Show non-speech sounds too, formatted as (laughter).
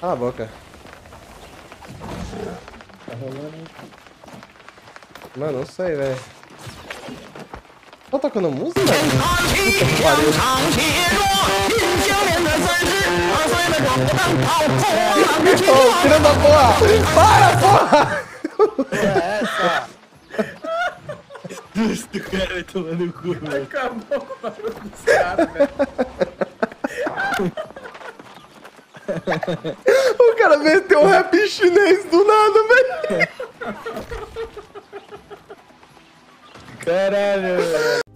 Cala a boca. Tá rolando. Mano, não sei, velho. Tá tocando música? Puta que pariu. Ô, filho da porra! Para, porra! É essa! Justo, cara, vai tomar no cu, velho. Acabou com o barulho dos caras, velho. (laughs) (laughs) O cara meteu um rap chinês do nada, velho. Caralho.